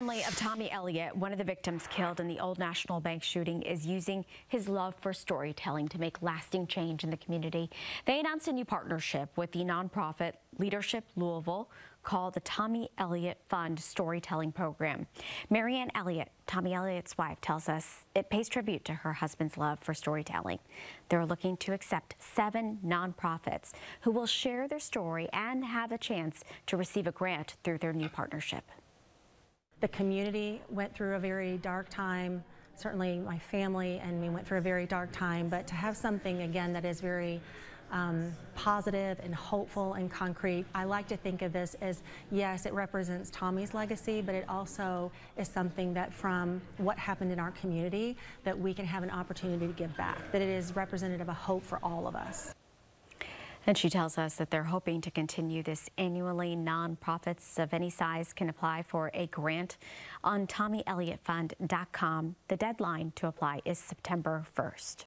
family of Tommy Elliott, one of the victims killed in the Old National Bank shooting, is using his love for storytelling to make lasting change in the community. They announced a new partnership with the nonprofit Leadership Louisville called the Tommy Elliott Fund Storytelling Program. Marianne Elliott, Tommy Elliott's wife, tells us it pays tribute to her husband's love for storytelling. They're looking to accept seven nonprofits who will share their story and have a chance to receive a grant through their new partnership. The community went through a very dark time. Certainly, my family and me went through a very dark time. But to have something again that is very um, positive and hopeful and concrete, I like to think of this as yes, it represents Tommy's legacy, but it also is something that from what happened in our community that we can have an opportunity to give back. That it is representative of hope for all of us. And she tells us that they're hoping to continue this annually. Nonprofits of any size can apply for a grant on TommyElliottFund.com. The deadline to apply is September 1st.